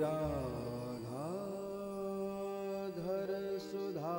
राधाधर सुधा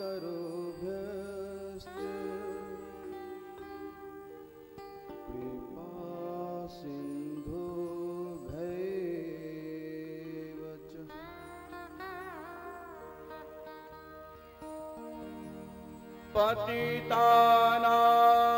कल्पतरुभ्यश्च कृपा सिन्धुभैव च। पतितानां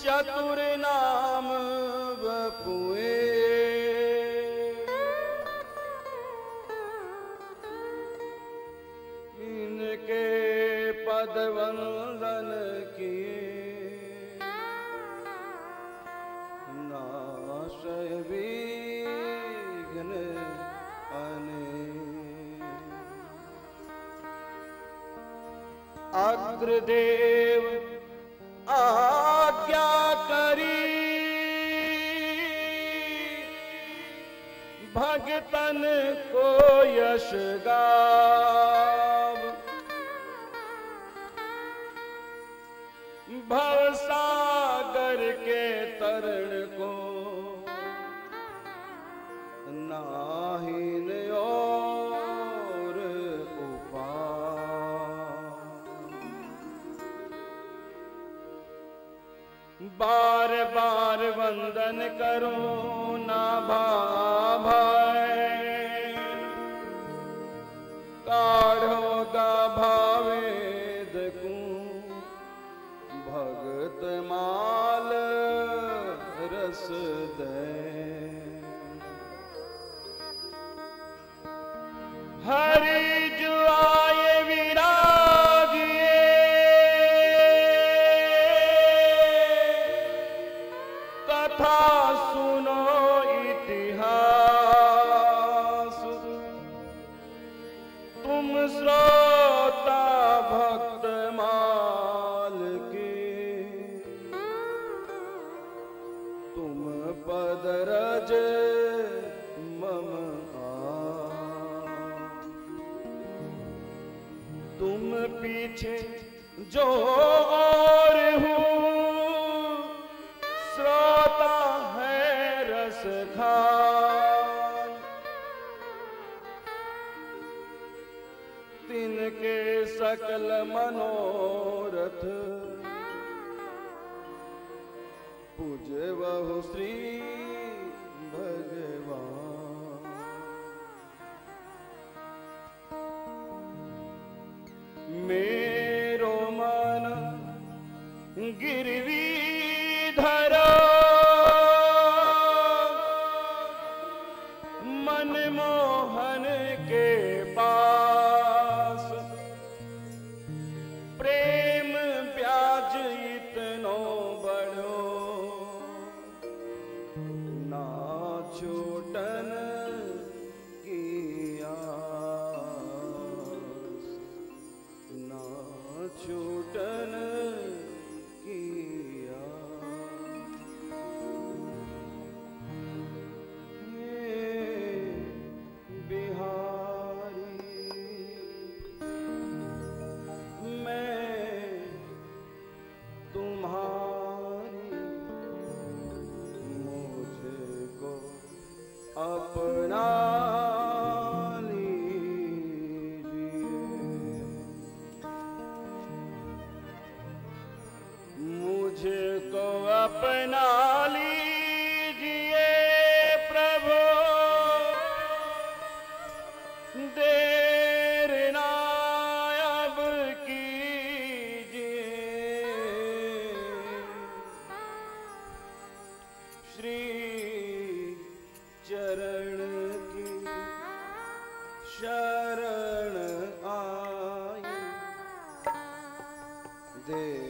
चतुर नाम बपुए। इनके पद वंदन किए। नाशय विघ्न अग्रदेव भगतन को यश गाव। भवसागर के तरण को नाहीन और उपाय। बार बार वंदन करो भा श्रोता भक्त माल के तुम पदरज मम तुम पीछे जो सकल मनोरथ अपना शरण आय देव